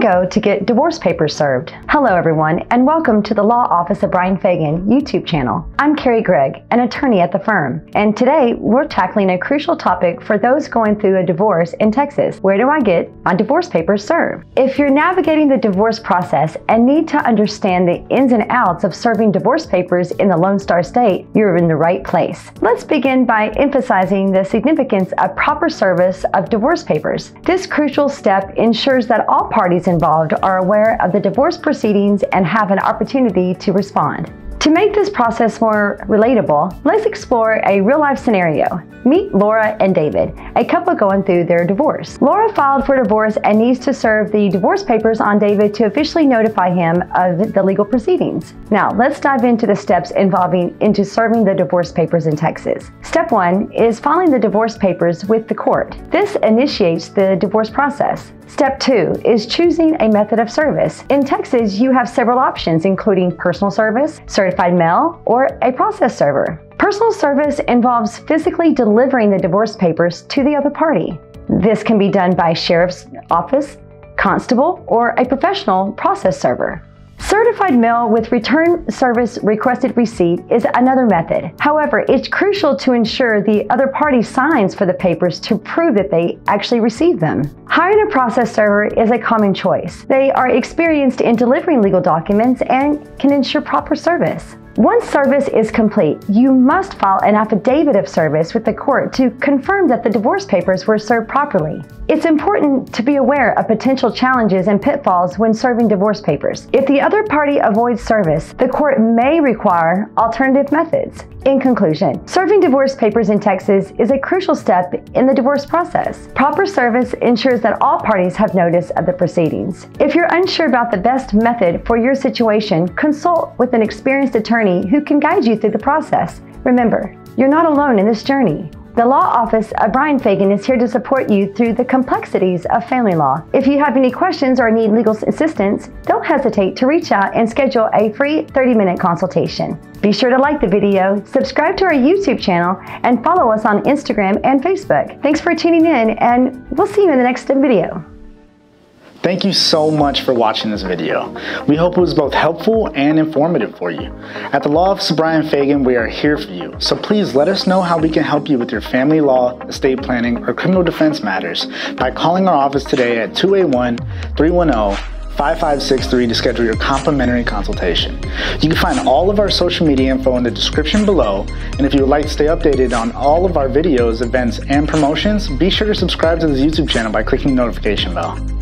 go to get divorce papers served? Hello, everyone, and welcome to the Law Office of Bryan Fagan YouTube channel. I'm Carrie Gregg, an attorney at the firm, and today we're tackling a crucial topic for those going through a divorce in Texas. Where do I get my divorce papers served? If you're navigating the divorce process and need to understand the ins and outs of serving divorce papers in the Lone Star State, you're in the right place. Let's begin by emphasizing the significance of proper service of divorce papers. This crucial step ensures that all parties involved are aware of the divorce proceedings and have an opportunity to respond. To make this process more relatable, let's explore a real life scenario. Meet Laura and David, a couple going through their divorce. Laura filed for divorce and needs to serve the divorce papers on David to officially notify him of the legal proceedings. Now, let's dive into the steps involving into serving the divorce papers in Texas. Step 1 is filing the divorce papers with the court. This initiates the divorce process. Step two is choosing a method of service. In Texas, you have several options, including personal service, certified mail, or a process server. Personal service involves physically delivering the divorce papers to the other party. This can be done by sheriff's office, constable, or a professional process server. Certified mail with return service requested receipt is another method. However, it's crucial to ensure the other party signs for the papers to prove that they actually received them. Hiring a process server is a common choice. They are experienced in delivering legal documents and can ensure proper service. Once service is complete, you must file an affidavit of service with the court to confirm that the divorce papers were served properly. It's important to be aware of potential challenges and pitfalls when serving divorce papers. If the other party avoids service, the court may require alternative methods. In conclusion, serving divorce papers in Texas is a crucial step in the divorce process. Proper service ensures that all parties have notice of the proceedings. If you're unsure about the best method for your situation, consult with an experienced attorney who can guide you through the process. Remember, you're not alone in this journey. The Law Office of Bryan Fagan is here to support you through the complexities of family law. If you have any questions or need legal assistance, don't hesitate to reach out and schedule a free 30 minute consultation. Be sure to like the video, subscribe to our YouTube channel, and follow us on Instagram and Facebook. Thanks for tuning in, and we'll see you in the next video. Thank you so much for watching this video. We hope it was both helpful and informative for you. At the Law Office of Bryan Fagan, we are here for you, so please let us know how we can help you with your family law, estate planning, or criminal defense matters by calling our office today at 281 310 5563 to schedule your complimentary consultation. You can find all of our social media info in the description below, and if you would like to stay updated on all of our videos, events, and promotions, be sure to subscribe to this YouTube channel by clicking the notification bell.